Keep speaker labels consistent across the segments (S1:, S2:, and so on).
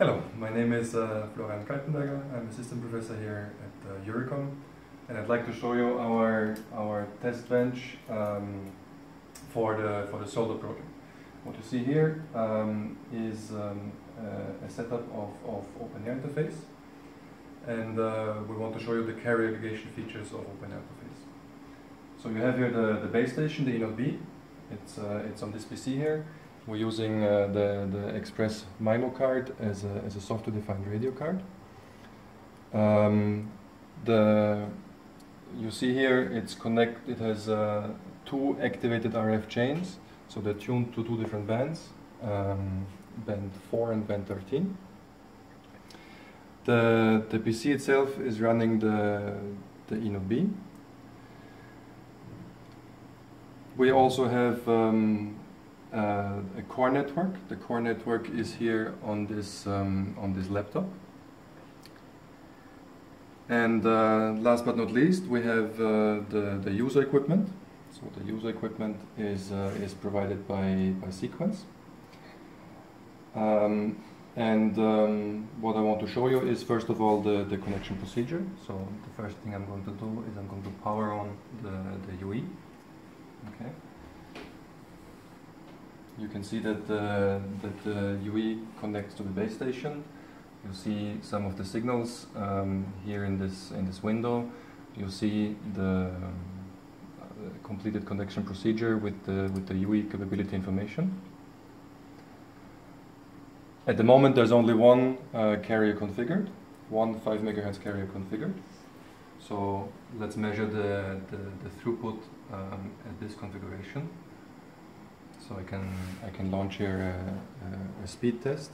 S1: Hello, my name is uh, Florian Kaltenberger. I'm assistant professor here at uh, EURECOM, and I'd like to show you our our test bench um, for the for the solder project. What you see here um, is um, uh, a setup of, of interface, and uh, we want to show you the carrier aggregation features of OpenAirInterface. So you have here the, the base station, the eNodeB. It's uh, it's on this PC here. We're using uh, the, the Express MIMO card as a, as a software-defined radio card. Um, the you see here it's connect. It has uh, two activated RF chains, so they're tuned to two different bands, um, band 4 and band 13. The the PC itself is running the the eNodeB. We also have um, a core network. The core network is here on this um, on this laptop. And uh, last but not least, we have uh, the the user equipment. So the user equipment is uh, is provided by by Sequans. Um, and um, what I want to show you is first of all the, the connection procedure. So the first thing I'm going to do is I'm going to power on the, the UE. Okay you can see that the, that the UE connects to the base station. You see some of the signals um, here in this in this window. You see the um, completed connection procedure with the with the UE capability information. At the moment, there's only one uh, carrier configured, one 5 megahertz carrier configured. So let's measure the, the, the throughput um, at this configuration. So I can I can launch here a, a, a speed test.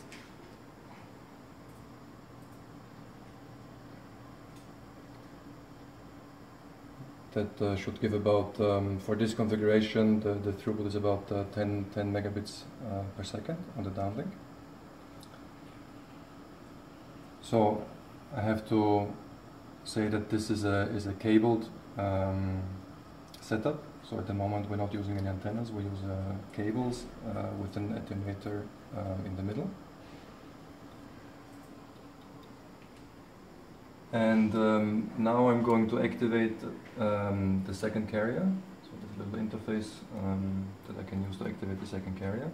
S1: That uh, should give about, um, for this configuration, the, the throughput is about uh, 10, 10 megabits uh, per second on the downlink. So I have to say that this is a, is a cabled um, setup. So at the moment we're not using any antennas, we use uh, cables uh, with an attenuator um, in the middle. And um, now I'm going to activate um, the second carrier. So this little interface um, that I can use to activate the second carrier.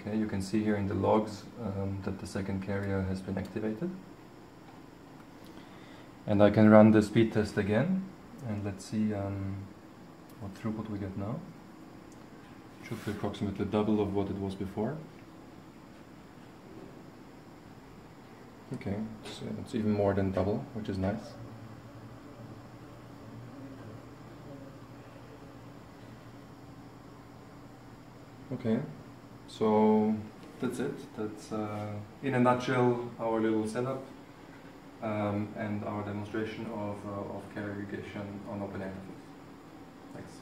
S1: Okay, you can see here in the logs um, that the second carrier has been activated. And I can run the speed test again and let's see um, what throughput we get now. Should be approximately double of what it was before. Okay, so it's even more than double, which is nice. Okay, so that's it. That's uh, in a nutshell our little setup um, and our demonstration of, uh, of carrier aggregation on OpenAir. Thanks.